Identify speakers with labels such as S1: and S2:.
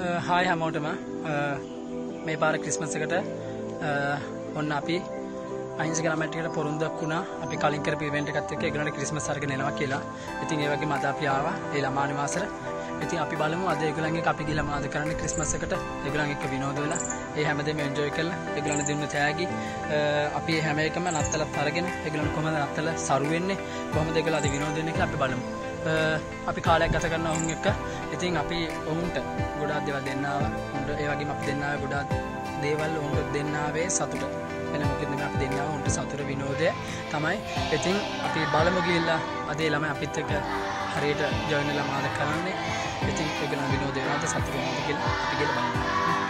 S1: Uh, hi හැමෝටම uh, මේ පාර ක්‍රිස්මස් එකට uh, ඔන්න අපි අයින්ස ගමටකට පොරුන්දක් වුණා අපි කලින් කරපු ඉවෙන්ට් එකත් එක්ක ඒගොල්ලන්ට ක්‍රිස්මස් අරගෙන එනවා කියලා. ඉතින් ඒ වගේම අද අපි ආවා ඒ ළමානි මාසෙට. ඉතින් අපි බලමු අද ඒගොල්ලන්ගේ අපි ගිහලා මොනවද කරන්නේ ක්‍රිස්මස් එකට. ඒගොල්ලන් එක්ක විනෝද වෙලා ඒ හැමදේම එන්ජොයි කරලා ඒගොල්ලන්ට දෙන්න තෑගි අපි හැම එකම නත්තලත් අරගෙන ඒගොල්ලන් කොහමද නත්තල සරු වෙන්නේ කොහොමද ඒගොල්ලෝ අද විනෝද වෙන්නේ කියලා අපි බලමු. අපි කාලයක් ගත කරන ඔවුන් එක්ක. ඉතින් අපි ඔවුන්ට ගොඩාක් දේවල් දෙන්නාව උන්ට ඒ වගේම අපි දෙන්නාව ගොඩාක් දේවල් ඔවුන්ට දෙන්නාවේ සතුට. වෙන මොකද නෙමෙයි අපි දෙන්නාව උන්ට සතුට විනෝදය තමයි. ඉතින් අපි බලමු ගිහිල්ලා අද ළමයි අපිත් එක්ක හරියට ජොයින් වෙලා මාද කරන්නේ. ඉතින් ඒගොල්ලන් විනෝද වෙනවද සතුට වෙනවද කියලා අපි ගිහලා බලමු.